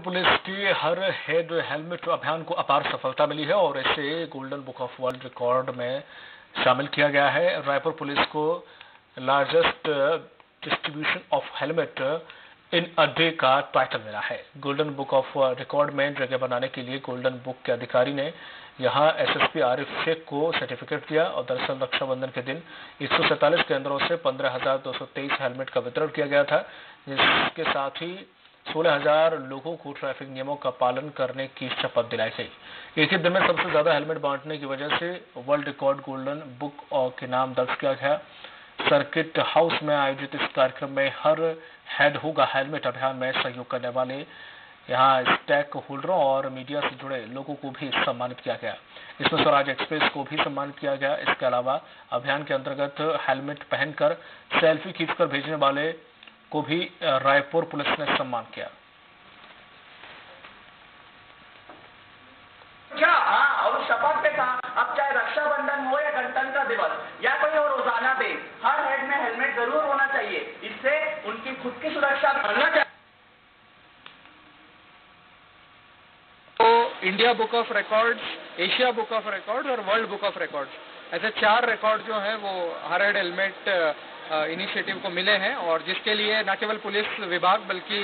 Police की हर head helmet अभियान को अपार सफलता मिली है और इसे Golden Book of World Record में शामिल किया गया है। रायपुर पुलिस को largest distribution of helmet in a day का टाइटल मिला है। गोल्डन बुक ऑफ़ रिकॉर्ड में जगह बनाने के लिए गोल्डन बुक के अधिकारी ने यहाँ एसएसपी आरिफ शेख को सर्टिफिकेट दिया और दरअसल रक्षाबंधन के दिन एक केंद्रों से पंद्रह हेलमेट का वितरण किया गया था, जिसके साथ ही सोलह हज़ार लोगों को ट्रैफ़िक नियमों का पालन करने की शपथ दिलाई गई। एक ही दिन में सबसे ज़्यादा हेलमेट बांटने की वजह से वर्ल्ड रिकॉर्ड गोल्डन बुक के नाम दर्ज किया गया। सर्किट हाउस में आयोजित इस कार्यक्रम में हर हेड होगा हेलमेट। अभियान में सहयोग करने वाले यहाँ स्टैक होल्डरों और मीडिया से जुड़े लोगों को भी सम्मानित किया गया। इसमें स्वराज एक्सप्रेस को भी सम्मानित किया गया। इसके अलावा अभियान के अंतर्गत हेलमेट पहनकर सेल्फी खींचकर भेजने वाले को भी रायपुर पुलिस ने सम्मान किया। क्या? हाँ और शपथ पे कहा अब चाहे रक्षाबंधन हो या गणतंत्र दिवस या कोई और रोज़ाना दे हर हेड में हेलमेट ज़रूर होना चाहिए। इससे उनकी खुद की सुरक्षा करना चाहिए। तो India Book of Records Asia Book of Records और वर्ल्ड बुक ऑफ़ रिकॉर्ड्स। ऐसे चार रिकॉर्ड जो है, वो हर एड हेलमेट इनिशिएटिव को मिले हैं और जिसके लिए न केवल पुलिस विभाग, बल्कि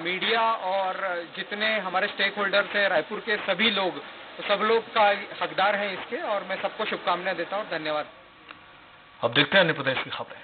मीडिया और जितने हमारे स्टेक होल्डर्स हैं, रायपुर के सभी लोग तो सब लोग का हकदार हैं इसके और मैं सबको शुभकामनाएँ देता हूँ धन्यवाद। अब देखते हैं अन्य प्रदेश की खबरें।